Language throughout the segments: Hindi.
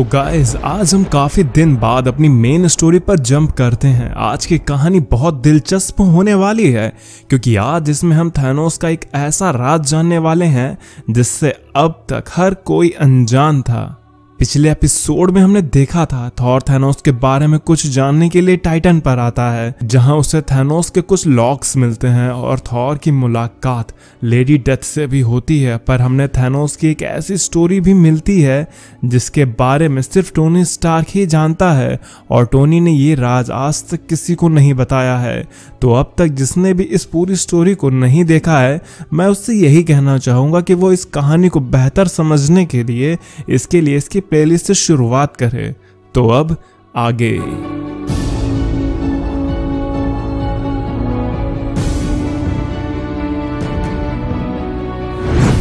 तो गाइस आज हम काफ़ी दिन बाद अपनी मेन स्टोरी पर जंप करते हैं। आज की कहानी बहुत दिलचस्प होने वाली है, क्योंकि आज इसमें हम थैनोस का एक ऐसा राज जानने वाले हैं, जिससे अब तक हर कोई अनजान था। पिछले एपिसोड में हमने देखा था, थॉर थैनोस के बारे में कुछ जानने के लिए टाइटन पर आता है, जहाँ उसे थैनोस के कुछ लॉक्स मिलते हैं और थॉर की मुलाकात लेडी डेथ से भी होती है, पर हमने थैनोस की एक ऐसी स्टोरी भी मिलती है, जिसके बारे में सिर्फ़ टोनी स्टार्क ही जानता है, और टोनी ने ये राज आज तक किसी को नहीं बताया है। तो अब तक जिसने भी इस पूरी स्टोरी को नहीं देखा है, मैं उससे यही कहना चाहूँगा कि वो इस कहानी को बेहतर समझने के लिए, इसके लिए इसकी प्लेलिस्ट से शुरुआत करें तो अब आगे।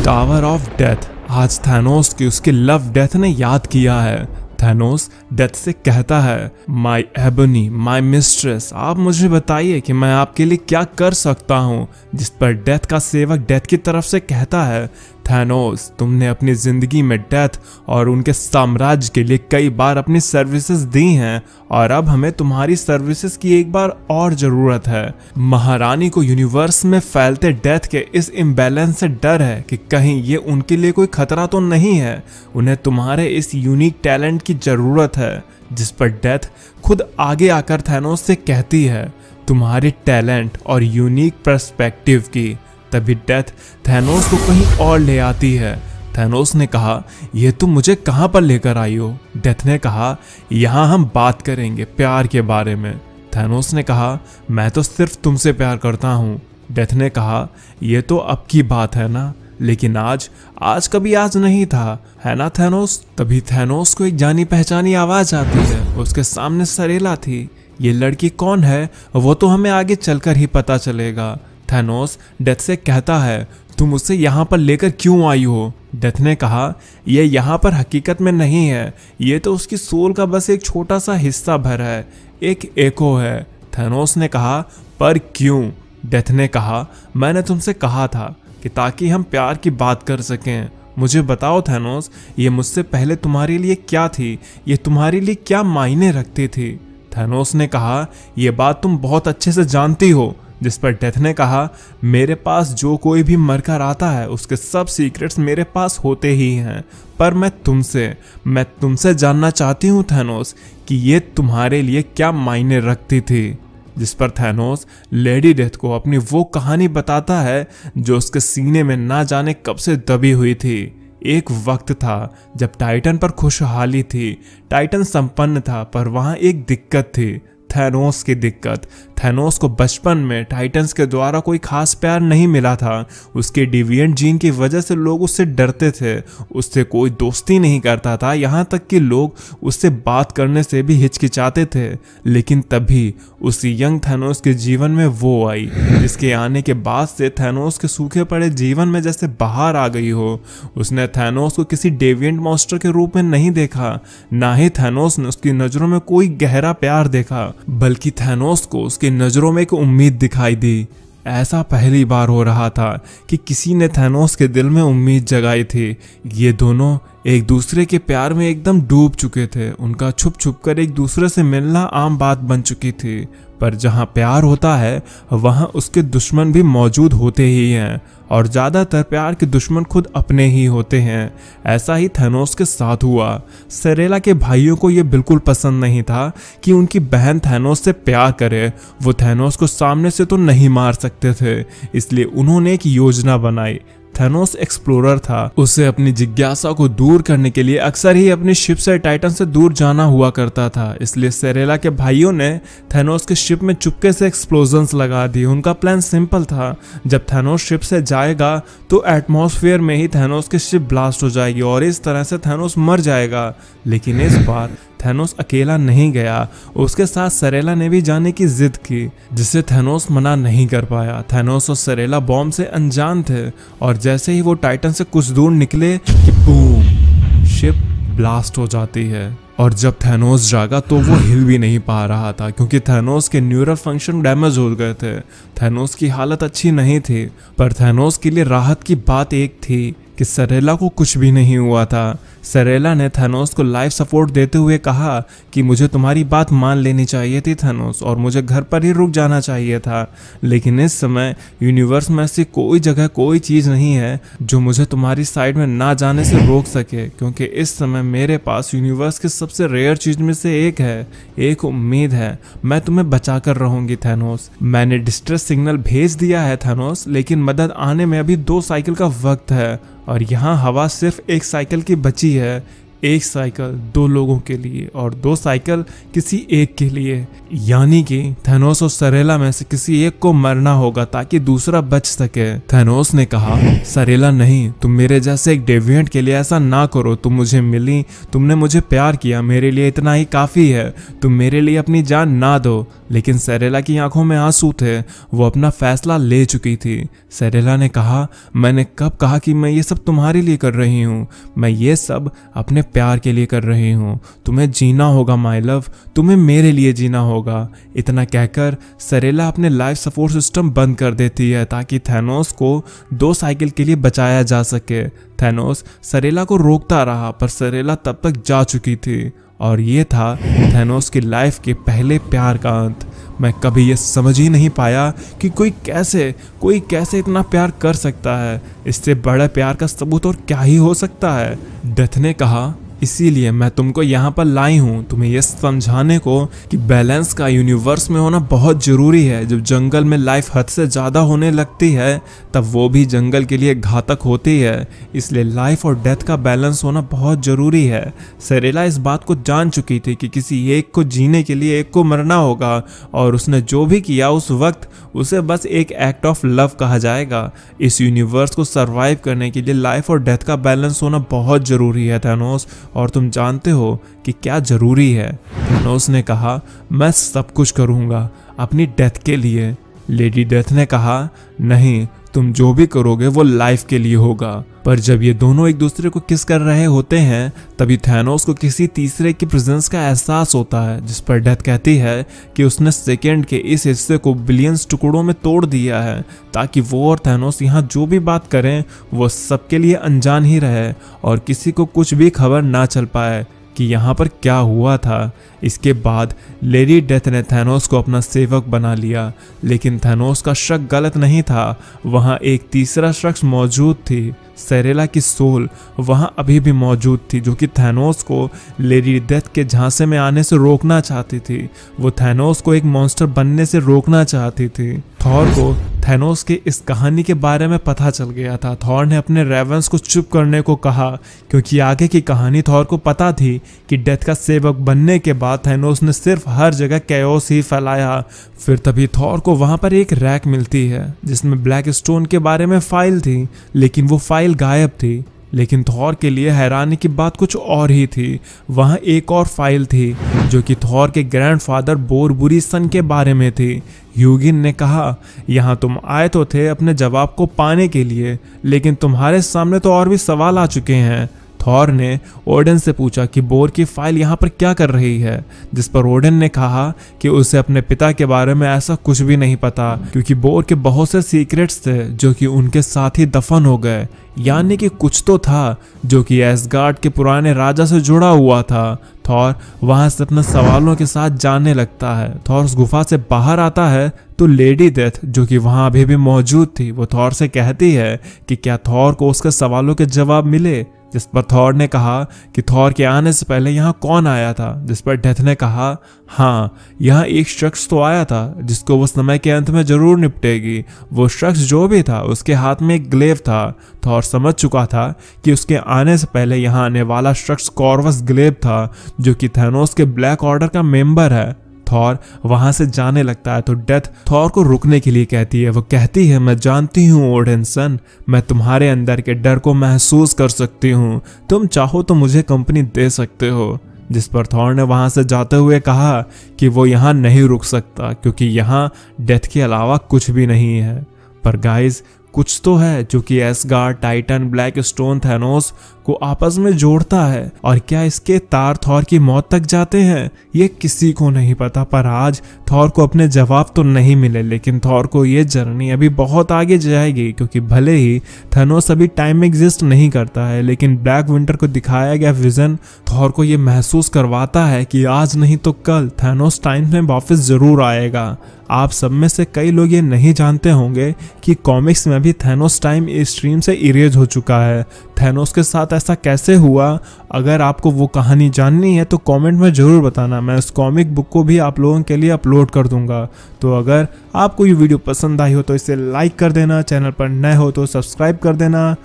टावर ऑफ़ डेथ आज थैनोस की उसके लव डेथ ने याद किया है। थैनोस डेथ से कहता है माई एबनी माई मिस्ट्रेस आप मुझे बताइए कि मैं आपके लिए क्या कर सकता हूँ? जिस पर डेथ का सेवक डेथ की तरफ़ से कहता है थैनोस, तुमने अपनी ज़िंदगी में डेथ और उनके साम्राज्य के लिए कई बार अपनी सर्विसेज़ दी हैं और अब हमें तुम्हारी सर्विसेज़ की एक बार और ज़रूरत है। महारानी को यूनिवर्स में फैलते डेथ के इस इम्बैलेंस से डर है कि कहीं ये उनके लिए कोई खतरा तो नहीं है। उन्हें तुम्हारे इस यूनिक टैलेंट की ज़रूरत है, जिस पर डेथ खुद आगे आकर थैनोस से कहती है। तुम्हारे टैलेंट और यूनिक पर्सपेक्टिव की तभी डेथ थैनोस को कहीं और ले आती है। थैनोस ने कहा यह तुम मुझे कहाँ पर लेकर आई हो? डेथ ने कहा, यहाँ हम बात करेंगे प्यार के बारे में। थैनोस ने कहा, मैं तो सिर्फ़ तुमसे प्यार करता हूँ। डेथ ने कहा यह तो अब की बात है ना, लेकिन आज आज कभी आज नहीं था, है ना थैनोस? तभी थैनोस को एक जानी पहचानी आवाज़ आती है। उसके सामने सरेला थी, ये लड़की कौन है? वो तो हमें आगे चलकर ही पता चलेगा। थैनोस डेथ से कहता है, तुम उसे यहाँ पर लेकर क्यों आई हो? डेथ ने कहा, यह यहाँ पर हकीकत में नहीं है। ये तो उसकी सोल का बस एक छोटा सा हिस्सा भर है, एक एको है। थैनोस ने कहा, पर क्यों? डेथ ने कहा, मैंने तुमसे कहा था कि ताकि हम प्यार की बात कर सकें। मुझे बताओ थैनोस, ये मुझसे पहले तुम्हारे लिए क्या थी? ये तुम्हारे लिए क्या मायने रखती थी? थैनोस ने कहा यह बात तुम बहुत अच्छे से जानती हो। जिस पर डेथ ने कहा, मेरे पास जो कोई भी मरकर आता है, उसके सब सीक्रेट्स मेरे पास होते ही हैं। पर मैं तुमसे मैं तुमसे जानना चाहती हूँ, थैनोस, कि ये तुम्हारे लिए क्या मायने रखती थी? जिस पर थैनोस, लेडी डेथ को अपनी वो कहानी बताता है, जो उसके सीने में ना जाने कब से दबी हुई थी। एक वक्त था, जब टाइटन पर खुशहाली थी। टाइटन संपन्न था, पर वहाँ एक दिक्कत थी। थैनोस की दिक्कत थैनोस को बचपन में टाइटन्स के द्वारा कोई खास प्यार नहीं मिला था। उसके डिवियंट जीन की वजह से लोग उससे डरते थे। उससे कोई दोस्ती नहीं करता था। यहाँ तक कि लोग उससे बात करने से भी हिचकिचाते थे। लेकिन तभी उस यंग थैनोस के जीवन में वो आई, जिसके आने के बाद से थेनोस के सूखे पड़े जीवन में जैसे बाहर आ गई हो। उसने थेनोस को किसी डेवियंट मॉन्स्टर के रूप में नहीं देखा। ना ही थेनोस ने उसकी नज़रों में कोई गहरा प्यार देखा, बल्कि थेनोस को उसकी नज़रों में एक उम्मीद दिखाई दी। ऐसा पहली बार हो रहा था कि किसी ने थैनोस के दिल में उम्मीद जगाई थी। ये दोनों एक दूसरे के प्यार में एकदम डूब चुके थे। उनका छुप छुप कर एक दूसरे से मिलना आम बात बन चुकी थी। पर जहाँ प्यार होता है, वहाँ उसके दुश्मन भी मौजूद होते ही हैं, और ज़्यादातर प्यार के दुश्मन खुद अपने ही होते हैं। ऐसा ही थैनोस के साथ हुआ। सरेला के भाइयों को यह बिल्कुल पसंद नहीं था कि उनकी बहन थैनोस से प्यार करे। वो थैनोस को सामने से तो नहीं मार सकते थे, इसलिए उन्होंने एक योजना बनाई। थैनोस एक्सप्लोरर था। उसे अपनी जिज्ञासा को दूर करने के लिए अक्सर ही अपनी शिप से टाइटन से दूर जाना हुआ करता था। इसलिए सेरेला के भाइयों ने थेनोस के शिप में चुपके से एक्सप्लोजन लगा दी उनका प्लान सिंपल था। जब थैनोस शिप से जाएगा तो एटमोसफियर में ही थैनोस की शिप ब्लास्ट हो जाएगी और इस तरह से थैनोस मर जाएगा। लेकिन इस बार थैनोस अकेला नहीं गया, उसके साथ सरेला ने भी जाने की जिद की, जिसे थैनोस मना नहीं कर पाया। थैनोस और सरेला बॉम्ब से अनजान थे, और जैसे ही वो टाइटन से कुछ दूर निकले कि बूम, शिप ब्लास्ट हो जाती है। और जब थैनोस जागा तो वो हिल भी नहीं पा रहा था, क्योंकि थैनोस के न्यूरल फ़ंक्शन डैमेज हो गए थे। थैनोस की हालत अच्छी नहीं थी, पर थैनोस के लिए राहत की बात एक थी कि सरेला को कुछ भी नहीं हुआ था। सरेला ने थैनोस को लाइफ सपोर्ट देते हुए कहा कि मुझे तुम्हारी बात मान लेनी चाहिए थी थैनोस, और मुझे घर पर ही रुक जाना चाहिए था। लेकिन इस समय यूनिवर्स में ऐसी कोई जगह, कोई चीज़ नहीं है जो मुझे तुम्हारी साइड में ना जाने से रोक सके, क्योंकि इस समय मेरे पास यूनिवर्स की सबसे रेयर चीज़ में से एक है। एक उम्मीद है, मैं तुम्हें बचा कर रहूँगी थैनोस। मैंने डिस्ट्रेस सिग्नल भेज दिया है थैनोस, लेकिन मदद आने में अभी दो साइकिल का वक्त है और यहाँ हवा सिर्फ़ एक साइकिल की बची है, एक साइकिल दो लोगों के लिए और दो साइकिल किसी एक के लिए। यानी कि थेनोस और सरेला में से किसी एक को मरना होगा ताकि दूसरा बच सके। थेनोस ने कहा, सरेला नहीं, तुम मेरे जैसे एक डेविएंट के लिए ऐसा ना करो। तुम मुझे मिली, तुमने मुझे प्यार किया, मेरे लिए इतना ही काफ़ी है। तुम मेरे लिए अपनी जान ना दो। लेकिन सरेला की आँखों में आँसू थे, वो अपना फैसला ले चुकी थी। सरेला ने कहा, मैंने कब कहा कि मैं ये सब तुम्हारे लिए कर रही हूँ? मैं ये सब अपने प्यार के लिए कर रही हूँ। तुम्हें जीना होगा माई लव तुम्हें मेरे लिए जीना होगा। इतना कहकर सरेला अपने लाइफ सपोर्ट सिस्टम बंद कर देती है, ताकि थैनोस को दो साइकिल के लिए बचाया जा सके। थैनोस सरेला को रोकता रहा, पर सरेला तब तक जा चुकी थी। और ये था थैनोस की लाइफ के पहले प्यार का अंत। मैं कभी ये समझ ही नहीं पाया कि कोई कैसे कोई कैसे इतना प्यार कर सकता है। इससे बड़ा प्यार का सबूत और क्या ही हो सकता है? डेथ ने कहा इसीलिए मैं तुमको यहाँ पर लाई हूँ। तुम्हें यह समझाने को कि बैलेंस का यूनिवर्स में होना बहुत ज़रूरी है। जब जंगल में लाइफ हद से ज़्यादा होने लगती है, तब वो भी जंगल के लिए घातक होती है। इसलिए लाइफ और डेथ का बैलेंस होना बहुत ज़रूरी है। सरेला इस बात को जान चुकी थी कि किसी एक को जीने के लिए एक को मरना होगा और उसने जो भी किया उस वक्त उसे बस एक एक्ट ऑफ़ लव कहा जाएगा। इस यूनिवर्स को सर्वाइव करने के लिए लाइफ और डेथ का बैलेंस होना बहुत ज़रूरी है, थैनोस। और तुम जानते हो कि क्या ज़रूरी है। थैनोस ने कहा, मैं सब कुछ करूँगा अपनी डेथ के लिए। लेडी डेथ ने कहा, नहीं, तुम जो भी करोगे वो लाइफ के लिए होगा। पर जब ये दोनों एक दूसरे को किस कर रहे होते हैं, तभी थैनोस को किसी तीसरे की प्रेजेंस का एहसास होता है, जिस पर डेथ कहती है कि उसने सेकेंड के इस हिस्से को बिलियंस टुकड़ों में तोड़ दिया है, ताकि वो और थैनोस यहाँ जो भी बात करें, वो सबके लिए अनजान ही रहे और किसी को कुछ भी खबर ना चल पाए। कि यहाँ पर क्या हुआ था। इसके बाद लेडी डेथ ने थैनोस को अपना सेवक बना लिया, लेकिन थैनोस का शक गलत नहीं था। वहाँ एक तीसरा शख्स मौजूद थी, सेरेला की सोल। वहाँ अभी भी मौजूद थी, जो कि थैनोस को लेडी डेथ के झांसे में आने से रोकना चाहती थी। वो थैनोस को एक मॉन्स्टर बनने से रोकना चाहती थी। थॉर को थैनोस के इस कहानी के बारे में पता चल गया था। थॉर ने अपने रेवेंस को चुप करने को कहा, क्योंकि आगे की कहानी थॉर को पता थी कि डेथ का सेवक बनने के बाद थेनोस ने सिर्फ़ हर जगह कैओस ही फैलाया। फिर तभी थॉर को वहाँ पर एक रैक मिलती है, जिसमें ब्लैक स्टोन के बारे में फ़ाइल थी, लेकिन वो फ़ाइल गायब थी। लेकिन थॉर के लिए हैरानी की बात कुछ और ही थी। वहाँ एक और फ़ाइल थी, जो कि थॉर के ग्रैंडफादर बोरबुरी सन के बारे में थी। ह्यूगिन ने कहा, यहाँ तुम आए तो थे अपने जवाब को पाने के लिए, लेकिन तुम्हारे सामने तो और भी सवाल आ चुके हैं। थॉर ने ओडन से पूछा कि बोर की फ़ाइल यहाँ पर क्या कर रही है, जिस पर ओडन ने कहा कि उसे अपने पिता के बारे में ऐसा कुछ भी नहीं पता, क्योंकि बोर के बहुत से सीक्रेट्स थे, जो कि उनके साथ ही दफन हो गए। यानी कि कुछ तो था, जो कि एसगार्ड के पुराने राजा से जुड़ा हुआ था। थॉर वहाँ से अपने सवालों के साथ जाने लगता है। थॉर उस गुफा से बाहर आता है तो लेडी डेथ, जो कि वहाँ अभी भी मौजूद थी, वो थॉर से कहती है कि क्या थॉर को उसके सवालों के जवाब मिले? जिस पर थॉर ने कहा कि थॉर के आने से पहले यहाँ कौन आया था, जिस पर डेथ ने कहा हाँ यहाँ एक शख्स तो आया था, जिसको वो समय के अंत में ज़रूर निपटेगी। वो शख्स जो भी था, उसके हाथ में एक ग्लेव था। थॉर समझ चुका था कि उसके आने से पहले यहाँ आने वाला शख्स कॉर्वस ग्लेव था, जो कि थैनोस के ब्लैक ऑर्डर का मेंबर है। थॉर वहाँ से जाने लगता है तो डेथ थॉर को रुकने के लिए कहती है। वो कहती है, मैं जानती हूँ ओडेंसन मैं तुम्हारे अंदर के डर को महसूस कर सकती हूँ। तुम चाहो तो मुझे कंपनी दे सकते हो। जिस पर थॉर ने वहाँ से जाते हुए कहा कि वो यहाँ नहीं रुक सकता, क्योंकि यहाँ डेथ के अलावा कुछ भी नहीं है। पर गाइस कुछ तो है जो कि Asgard Titan black stone Thanos को आपस में जोड़ता है। और क्या इसके तार थॉर की मौत तक जाते हैं? ये किसी को नहीं पता, पर आज थॉर को अपने जवाब तो नहीं मिले, लेकिन थॉर को ये जर्नी अभी बहुत आगे जाएगी, क्योंकि भले ही थैनोस अभी टाइम एग्जिस्ट नहीं करता है, लेकिन ब्लैक विंटर को दिखाया गया विजन थॉर को ये महसूस करवाता है कि आज नहीं तो कल थैनोस टाइम में वापस ज़रूर आएगा। आप सब में से कई लोग ये नहीं जानते होंगे कि कॉमिक्स में भी थैनोस टाइम स्ट्रीम से इरेज हो चुका है। थैनोस के साथ ऐसा कैसे हुआ? अगर आपको वो कहानी जाननी है तो कमेंट में ज़रूर बताना। मैं उस कॉमिक बुक को भी आप लोगों के लिए अपलोड कर दूँगा। तो अगर आपको ये वीडियो पसंद आई हो तो इसे लाइक कर देना। चैनल पर नए हो तो सब्सक्राइब कर देना।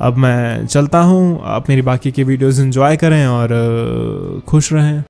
अब मैं चलता हूँ। आप मेरी बाकी की वीडियोज़ इन्जॉय करें और खुश रहें।